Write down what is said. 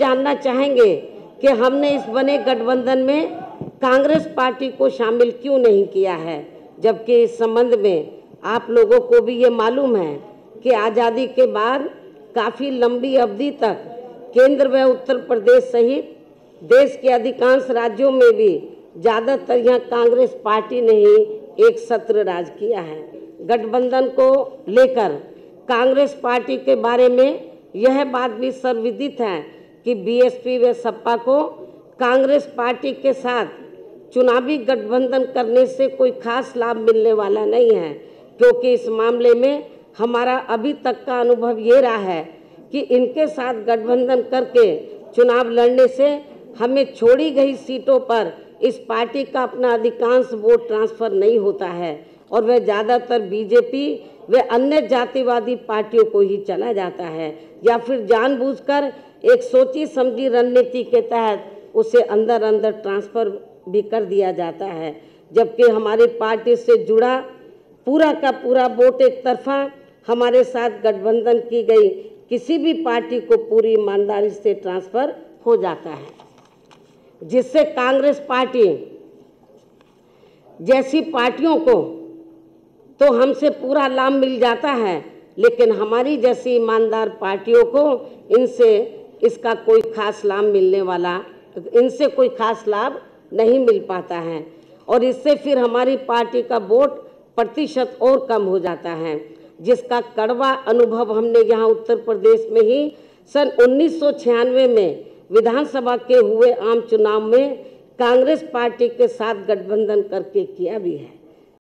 जानना चाहेंगे कि हमने इस बने गठबंधन में कांग्रेस पार्टी को शामिल क्यों नहीं किया है? जबकि इस संबंध में आप लोगों को भी ये मालूम है कि आज़ादी के बाद काफ़ी लंबी अवधि तक केंद्र व उत्तर प्रदेश सहित देश के अधिकांश राज्यों में भी ज़्यादातर यहाँ कांग्रेस पार्टी ने ही एक सत्र राज किया है। गठबंधन को लेकर कांग्रेस पार्टी के बारे में यह बात भी सर्वविदित है कि बीएसपी व सपा को कांग्रेस पार्टी के साथ चुनावी गठबंधन करने से कोई खास लाभ मिलने वाला नहीं है, क्योंकि इस मामले में हमारा अभी तक का अनुभव ये रहा है कि इनके साथ गठबंधन करके चुनाव लड़ने से हमें छोड़ी गई सीटों पर इस पार्टी का अपना अधिकांश वोट ट्रांसफ़र नहीं होता है और वह ज़्यादातर बीजेपी व अन्य जातिवादी पार्टियों को ही चला जाता है, या फिर जानबूझकर एक सोची समझी रणनीति के तहत उसे अंदर अंदर ट्रांसफ़र भी कर दिया जाता है, जबकि हमारी पार्टी से जुड़ा पूरा का पूरा वोट एक तरफा हमारे साथ गठबंधन की गई किसी भी पार्टी को पूरी ईमानदारी से ट्रांसफ़र हो जाता है, जिससे कांग्रेस पार्टी जैसी पार्टियों को तो हमसे पूरा लाभ मिल जाता है। लेकिन हमारी जैसी ईमानदार पार्टियों को इनसे इसका कोई खास लाभ मिलने वाला, इनसे कोई खास लाभ नहीं मिल पाता है। और इससे फिर हमारी पार्टी का वोट प्रतिशत और कम हो जाता है, जिसका कड़वा अनुभव हमने यहाँ उत्तर प्रदेश में ही सन उन्नीस सौ छियानवे में विधानसभा के हुए आम चुनाव में कांग्रेस पार्टी के साथ गठबंधन करके किया भी है।